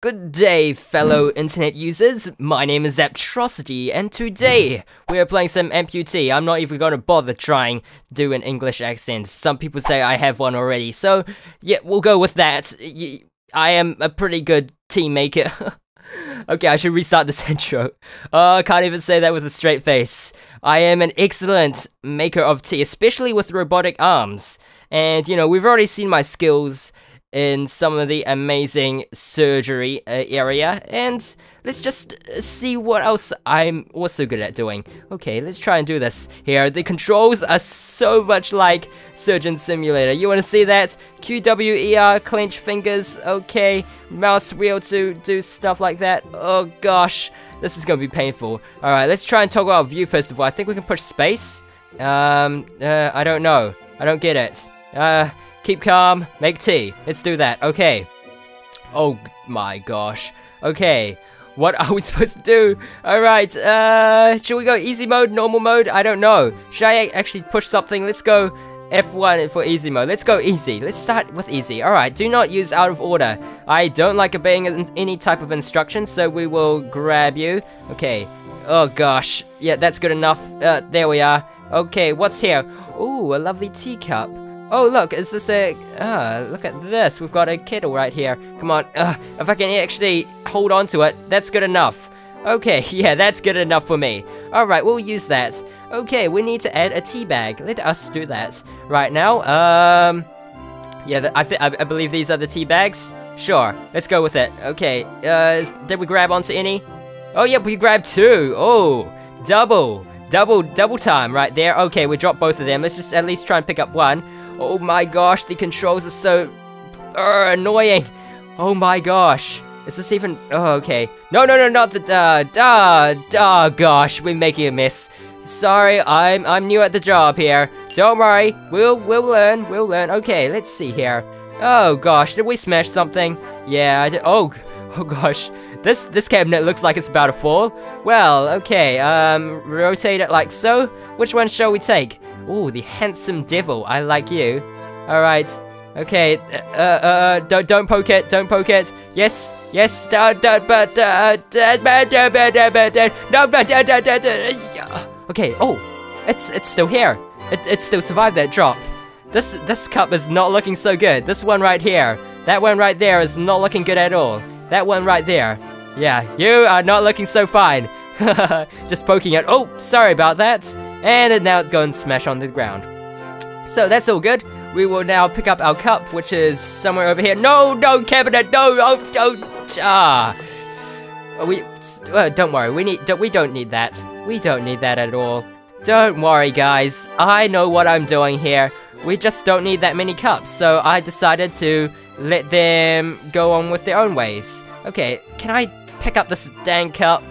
Good day, fellow internet users. My name is Xaptrosity, and today we are playing some AmpuTea. I'm not even going to bother trying to do an English accent. Some people say I have one already, so yeah, we'll go with that. I am a pretty good team maker. okay, I should restart this intro. Oh, I can't even say that with a straight face. I am an excellent maker of tea, especially with robotic arms. And, you know, we've already seen my skills in some of the amazing surgery uh, area and let's just see what else I'm also good at doing. Okay, let's try and do this here. The controls are so much like Surgeon Simulator. You want to see that? QWER, clench fingers, okay. Mouse wheel to do stuff like that. Oh gosh, this is going to be painful. Alright, let's try and toggle our view first of all. I think we can push space. Um, uh, I don't know. I don't get it. Uh, Keep calm, make tea. Let's do that. Okay. Oh my gosh. Okay. What are we supposed to do? Alright, uh, should we go easy mode, normal mode? I don't know. Should I actually push something? Let's go F1 for easy mode. Let's go easy. Let's start with easy. Alright, do not use out of order. I don't like obeying any type of instructions, so we will grab you. Okay. Oh gosh. Yeah, that's good enough. Uh, there we are. Okay, what's here? Ooh, a lovely teacup. Oh, look, is this a... Ah, look at this. We've got a kettle right here. Come on. Uh, if I can actually hold on to it, that's good enough. Okay, yeah, that's good enough for me. Alright, we'll use that. Okay, we need to add a tea bag. Let us do that. Right now, um... Yeah, I, I, I believe these are the tea bags. Sure, let's go with it. Okay, uh, did we grab onto any? Oh, yep, we grabbed two. Oh, double. Double, double time right there. Okay, we dropped both of them. Let's just at least try and pick up one. Oh my gosh, the controls are so uh, annoying. Oh my gosh. Is this even... Oh, okay. No, no, no, not the... Uh, uh, uh, gosh, we're making a mess. Sorry, I'm I'm new at the job here. Don't worry, we'll we'll learn, we'll learn. Okay, let's see here. Oh gosh, did we smash something? Yeah, I did. Oh, oh gosh, this this cabinet looks like it's about to fall. Well, okay, um, rotate it like so. Which one shall we take? Ooh, the handsome devil. I like you. All right. Okay. Uh, uh, uh, don't, don't poke it. Don't poke it. Yes. Yes. Uh, no, Okay. Oh, it's, it's still here. It, it still survived that drop. This, this cup is not looking so good. This one right here. That one right there is not looking good at all. That one right there. Yeah, you are not looking so fine. Just poking it. Oh, sorry about that. And it now it's going smash on the ground. So that's all good. We will now pick up our cup, which is somewhere over here. No, no, cabinet, no, oh, don't, ah. We, uh, don't worry, we need, we don't need that. We don't need that at all. Don't worry, guys. I know what I'm doing here. We just don't need that many cups, so I decided to let them go on with their own ways. Okay, can I pick up this dang cup?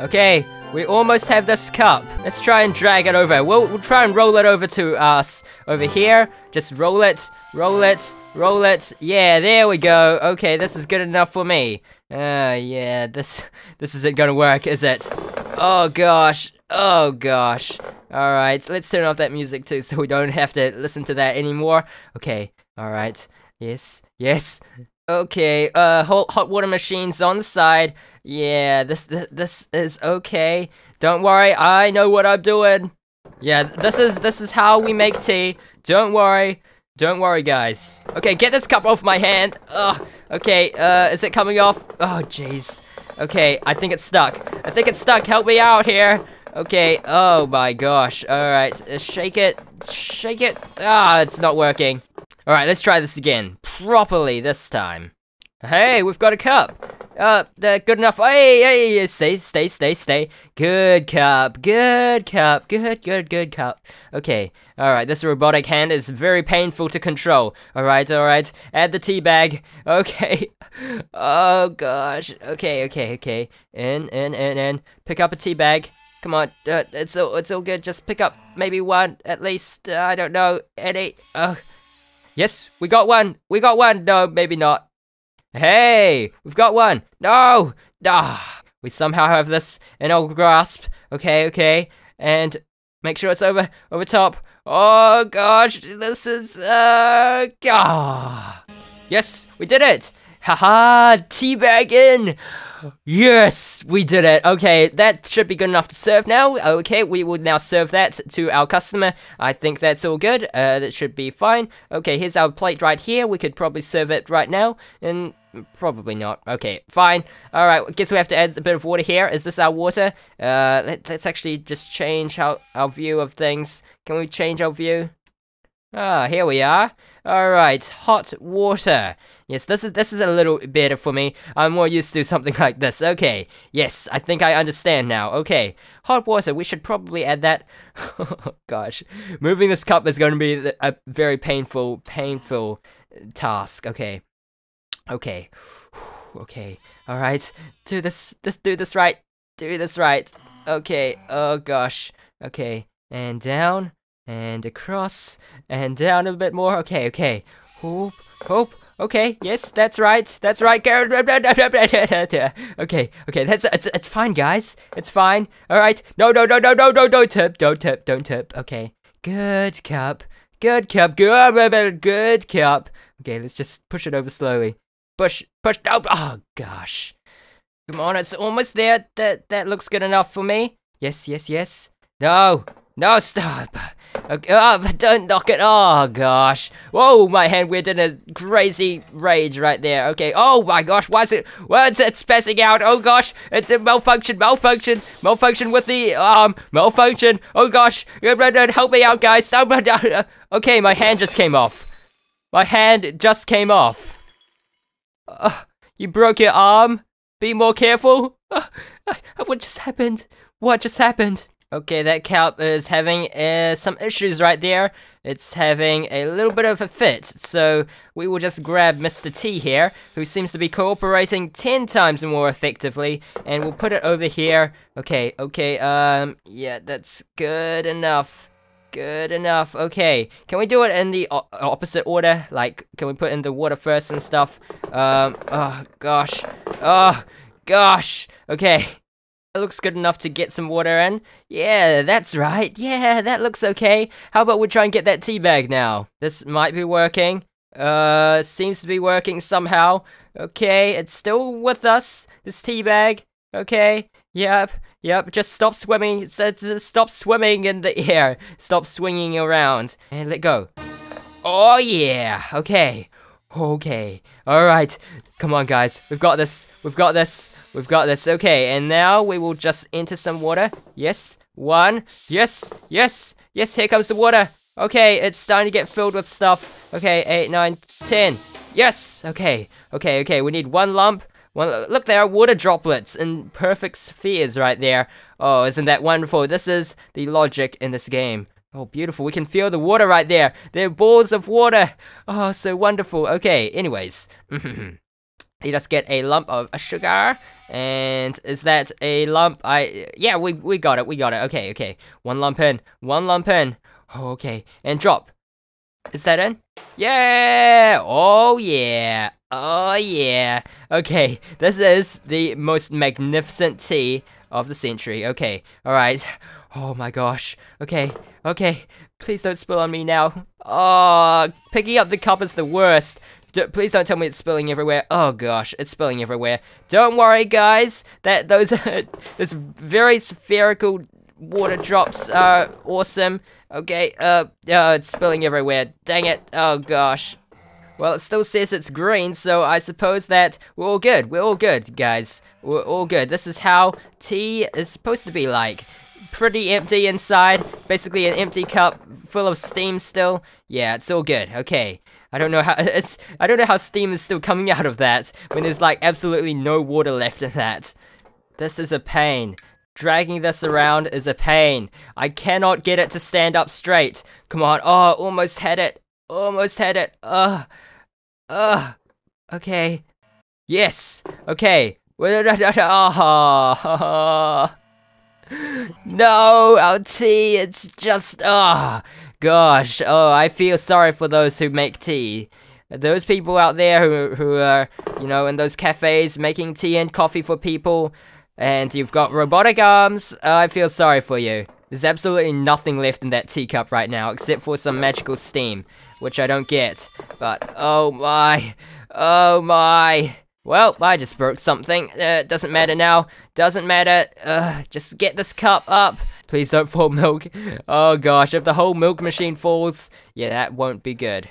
Okay, we almost have this cup. Let's try and drag it over. We'll, we'll try and roll it over to us. Over here. Just roll it, roll it, roll it. Yeah, there we go. Okay, this is good enough for me. Uh, yeah, this, this isn't gonna work, is it? Oh, gosh. Oh, gosh. Alright, let's turn off that music too so we don't have to listen to that anymore. Okay, alright. Yes, yes. Okay, uh, hot, hot water machines on the side. Yeah, this, this, this is okay. Don't worry, I know what I'm doing. Yeah, this is, this is how we make tea. Don't worry. Don't worry, guys. Okay, get this cup off my hand. Ugh. Okay, uh, is it coming off? Oh, jeez. Okay, I think it's stuck. I think it's stuck. Help me out here. Okay, oh my gosh. Alright, uh, shake it. Shake it. Ah, it's not working. Alright, let's try this again. Properly this time. Hey, we've got a cup. Uh, good enough. Hey, hey, stay, stay, stay, stay. Good cup, good cup, good, good, good cup. Okay, alright, this robotic hand is very painful to control. Alright, alright, add the tea bag. Okay. Oh, gosh. Okay, okay, okay. In, in, in, in. Pick up a tea bag. Come on, uh, it's all, it's all good. Just pick up maybe one, at least. Uh, I don't know, any. Uh, Yes, we got one. We got one. No, maybe not. Hey, we've got one. No. Ah, we somehow have this in our grasp. Okay, okay. And make sure it's over, over top. Oh gosh, this is, uh, ah. Yes, we did it. Haha, teabag in! Yes, we did it. Okay, that should be good enough to serve now. Okay, we will now serve that to our customer. I think that's all good. Uh, that should be fine. Okay, here's our plate right here. We could probably serve it right now. And probably not. Okay, fine. All right, guess we have to add a bit of water here. Is this our water? Uh, let, us actually just change our, our view of things. Can we change our view? Ah, here we are. All right, hot water. Yes, this is this is a little better for me. I'm more used to something like this. Okay, yes, I think I understand now. Okay, hot water. We should probably add that. Gosh, moving this cup is going to be a very painful, painful task. Okay, okay, okay. All right, do this. This do this right. Do this right. Okay. Oh gosh. Okay, and down and across and down a bit more. Okay, okay. Hope, hope. Okay, yes, that's right. That's right. okay, okay, that's it's, it's fine, guys. It's fine. All right. No, no, no, no, no, no, don't tip, don't tip, don't tip. Okay. Good cup. Good cup. Good, good cup. Okay, let's just push it over slowly. Push, push. Oh, oh gosh. Come on, it's almost there. That that looks good enough for me. Yes, yes, yes. No, no, stop. Oh, don't knock it. Oh, gosh. Whoa, my hand went in a crazy rage right there. Okay. Oh, my gosh. Why is it? Why is it spazzing out? Oh, gosh. It's a malfunction. Malfunction. Malfunction with the, um, malfunction. Oh, gosh. Help me out, guys. Okay, my hand just came off. My hand just came off. Uh, you broke your arm? Be more careful. Uh, what just happened? What just happened? Okay, that cap is having uh, some issues right there. It's having a little bit of a fit, so we will just grab Mr. T here, who seems to be cooperating 10 times more effectively, and we'll put it over here. Okay, okay, um, yeah, that's good enough. Good enough. Okay, can we do it in the opposite order? Like, can we put in the water first and stuff? Um, oh, gosh. Oh, gosh. Okay. It looks good enough to get some water in. Yeah, that's right. Yeah, that looks okay. How about we try and get that tea bag now? This might be working. Uh, seems to be working somehow. Okay, it's still with us, this tea bag. Okay, yep, yep, just stop swimming. Stop swimming in the air. Stop swinging around. And let go. Oh, yeah. Okay. Okay. Alright. Come on, guys. We've got this. We've got this. We've got this. Okay, and now we will just enter some water. Yes. One. Yes. Yes. Yes, here comes the water. Okay, it's starting to get filled with stuff. Okay, eight, nine, ten. Yes. Okay. Okay, okay. We need one lump. One, look, there are water droplets in perfect spheres right there. Oh, isn't that wonderful? This is the logic in this game. Oh, beautiful. We can feel the water right there. They're balls of water. Oh, so wonderful. Okay, anyways. you just get a lump of sugar. And is that a lump? I Yeah, we, we got it. We got it. Okay, okay. One lump in. One lump in. Oh, okay. And drop. Is that in? Yeah! Oh, yeah. Oh, yeah. Okay, this is the most magnificent tea of the century. Okay, alright. Oh my gosh. Okay, okay. Please don't spill on me now. Oh, picking up the cup is the worst. D please don't tell me it's spilling everywhere. Oh gosh, it's spilling everywhere. Don't worry, guys. That those this very spherical water drops are awesome. Okay, uh, uh, it's spilling everywhere. Dang it. Oh gosh. Well, it still says it's green, so I suppose that we're all good. We're all good, guys. We're all good. This is how tea is supposed to be like pretty empty inside. Basically an empty cup full of steam still. Yeah, it's all good. Okay. I don't know how it's I don't know how steam is still coming out of that when there's like absolutely no water left in that. This is a pain. Dragging this around is a pain. I cannot get it to stand up straight. Come on. Oh, almost had it. Almost had it. Ugh. Ugh. Okay. Yes. Okay. Oh. no, our tea, it's just, ah, oh, gosh, oh, I feel sorry for those who make tea. Those people out there who, who are, you know, in those cafes making tea and coffee for people, and you've got robotic arms, I feel sorry for you. There's absolutely nothing left in that teacup right now, except for some magical steam, which I don't get. But, oh my, Oh my. Well, I just broke something. Uh, doesn't matter now. Doesn't matter. Uh, just get this cup up. Please don't fall milk. Oh gosh, if the whole milk machine falls, yeah, that won't be good.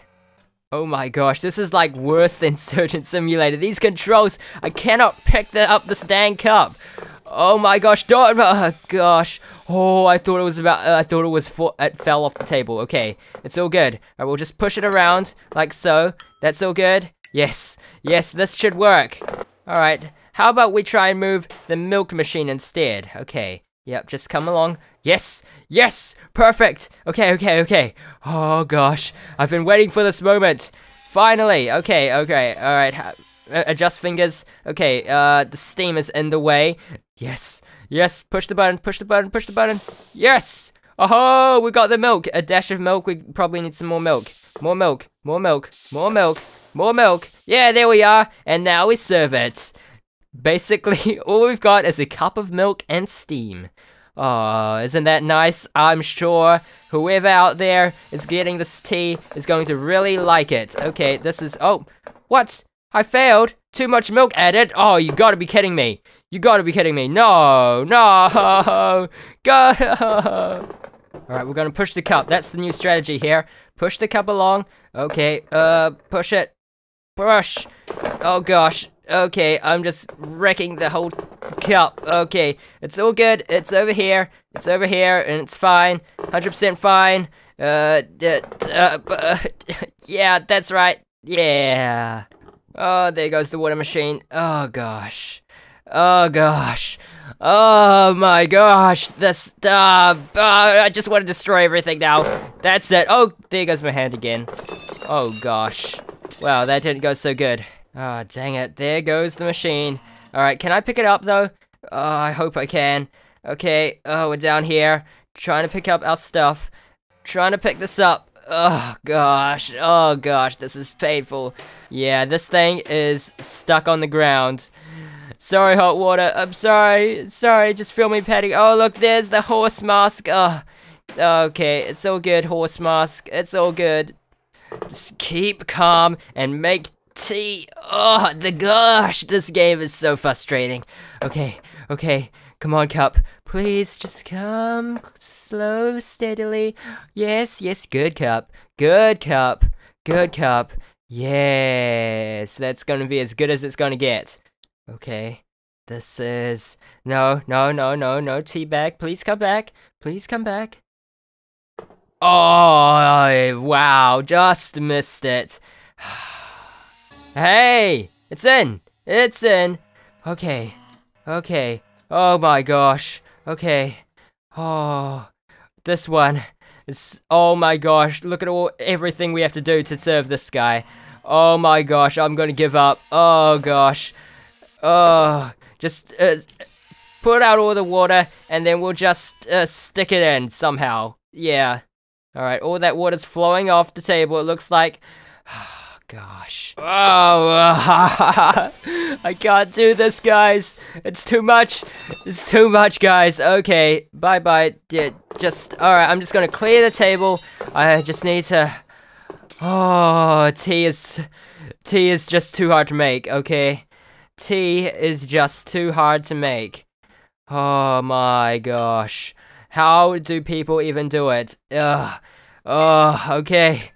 Oh my gosh, this is like worse than Surgeon Simulator. These controls, I cannot pick the, up the stand cup. Oh my gosh, don't, oh gosh. Oh, I thought it was about, uh, I thought it was, it fell off the table. Okay, it's all good. All right, we'll just push it around, like so. That's all good. Yes, yes, this should work. Alright, how about we try and move the milk machine instead? Okay, yep, just come along. Yes, yes, perfect. Okay, okay, okay. Oh gosh, I've been waiting for this moment. Finally, okay, okay, alright. Adjust fingers. Okay, uh, the steam is in the way. Yes, yes, push the button, push the button, push the button. Yes! Oh, we got the milk. A dash of milk. We probably need some more milk. More milk, more milk, more milk. More milk. Yeah, there we are. And now we serve it. Basically, all we've got is a cup of milk and steam. Oh, isn't that nice? I'm sure whoever out there is getting this tea is going to really like it. Okay, this is... Oh, what? I failed? Too much milk added? Oh, you gotta be kidding me. You gotta be kidding me. No, no, go. Alright, we're gonna push the cup. That's the new strategy here. Push the cup along. Okay, uh, push it brush. Oh gosh. Okay, I'm just wrecking the whole cup. Okay, it's all good. It's over here. It's over here, and it's fine. 100% fine. Uh, uh, yeah, that's right. Yeah. Oh, there goes the water machine. Oh gosh. Oh gosh. Oh my gosh. This, uh, uh, I just want to destroy everything now. That's it. Oh, there goes my hand again. Oh gosh. Wow, that didn't go so good. Ah, oh, dang it. There goes the machine. Alright, can I pick it up, though? Oh, I hope I can. Okay, oh, we're down here. Trying to pick up our stuff. Trying to pick this up. Oh, gosh. Oh, gosh, this is painful. Yeah, this thing is stuck on the ground. Sorry, hot water. I'm sorry. Sorry, just feel me petting. Oh, look, there's the horse mask. Oh, okay, it's all good, horse mask. It's all good. Just keep calm and make tea. Oh, the gosh, this game is so frustrating. Okay, okay, come on, Cup. Please just come slow, steadily. Yes, yes, good, Cup. Good, Cup. Good, Cup. Yes, that's gonna be as good as it's gonna get. Okay, this is... No, no, no, no, no, teabag. Please come back. Please come back. Oh, wow, just missed it. hey, it's in. It's in. Okay, okay. Oh my gosh. Okay. Oh, this one. It's, oh my gosh, look at all everything we have to do to serve this guy. Oh my gosh, I'm gonna give up. Oh gosh. Oh, just uh, put out all the water and then we'll just uh, stick it in somehow. Yeah. Alright, all that water's flowing off the table, it looks like. Gosh. Oh, I can't do this, guys. It's too much. It's too much, guys. Okay, bye-bye. Yeah, just, alright, I'm just gonna clear the table. I just need to... Oh, tea is... Tea is just too hard to make, okay? Tea is just too hard to make. Oh my gosh. How do people even do it? Ugh. Oh, okay.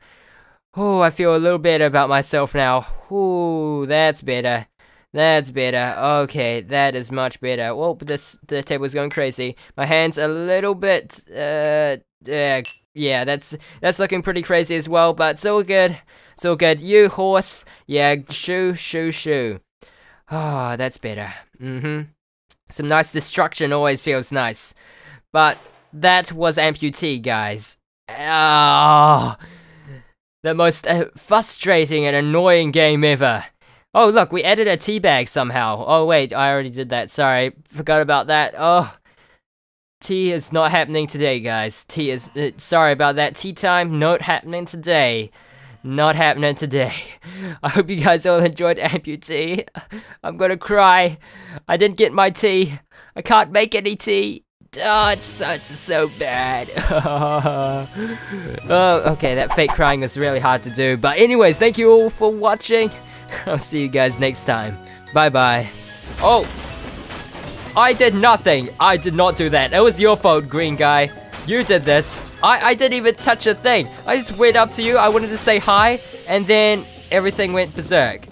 Oh, I feel a little better about myself now. Ooh, that's better. That's better. Okay, that is much better. Well, this the table's going crazy. My hand's a little bit uh, uh yeah, that's that's looking pretty crazy as well, but it's all good. It's all good. You horse. Yeah, shoo, shoo, shoo. Ah, oh, that's better. Mm-hmm. Some nice destruction always feels nice. But that was AmpuTea, guys. Oh, the most uh, frustrating and annoying game ever. Oh, look, we added a tea bag somehow. Oh, wait, I already did that. Sorry, forgot about that. Oh, tea is not happening today, guys. Tea is... Uh, sorry about that. Tea time, not happening today. Not happening today. I hope you guys all enjoyed AmpuTea. I'm gonna cry. I didn't get my tea. I can't make any tea. Oh, it's so, so bad. oh, okay, that fake crying was really hard to do. But anyways, thank you all for watching. I'll see you guys next time. Bye bye. Oh! I did nothing! I did not do that. It was your fault, green guy. You did this. I, I didn't even touch a thing. I just went up to you, I wanted to say hi, and then everything went berserk.